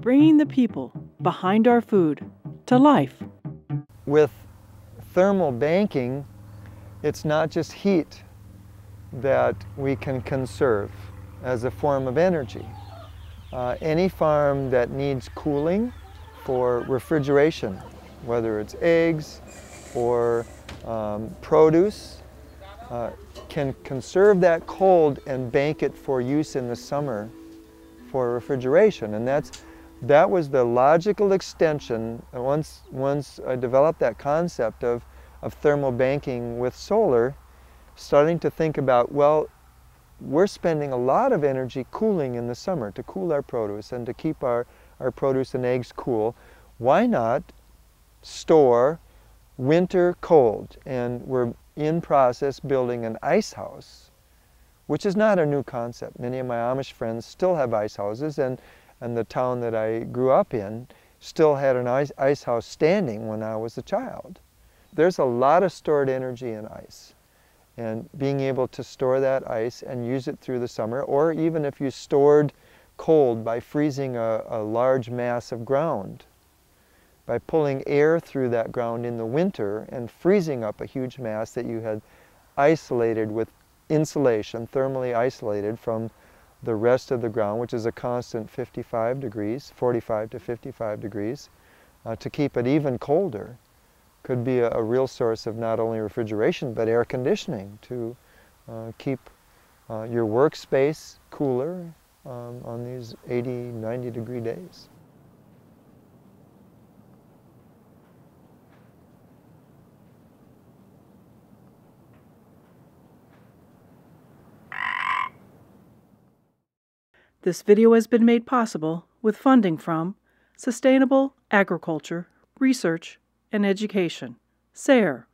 bringing the people behind our food to life. With thermal banking, it's not just heat that we can conserve as a form of energy. Uh, any farm that needs cooling for refrigeration, whether it's eggs or um, produce, uh, can conserve that cold and bank it for use in the summer for refrigeration. And that's, that was the logical extension. Uh, once, once I developed that concept of, of thermal banking with solar, starting to think about, well, we're spending a lot of energy cooling in the summer to cool our produce and to keep our, our produce and eggs cool. Why not store winter cold? And we're in process building an ice house, which is not a new concept. Many of my Amish friends still have ice houses and, and the town that I grew up in still had an ice, ice house standing when I was a child. There's a lot of stored energy in ice and being able to store that ice and use it through the summer, or even if you stored cold by freezing a, a, large mass of ground, by pulling air through that ground in the winter and freezing up a huge mass that you had isolated with insulation, thermally isolated from the rest of the ground, which is a constant 55 degrees, 45 to 55 degrees, uh, to keep it even colder could be a, a, real source of not only refrigeration but air conditioning to uh, keep uh, your workspace cooler um, on these 80, 90 degree days. This video has been made possible with funding from Sustainable Agriculture Research and Education, SARE,